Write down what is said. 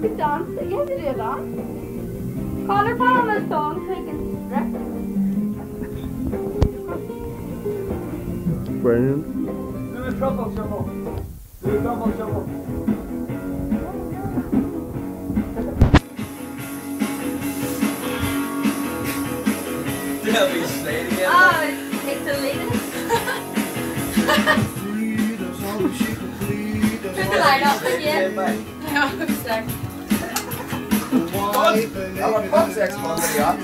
The dancer, yes it is a dance. Connor Palmer's song so we can. reference. Brilliant. Do the truffle shuffle. Do the truffle shuffle. They'll be slayed again. Oh, it's the latest. Turn the light off again. Aber trotzdem, ja.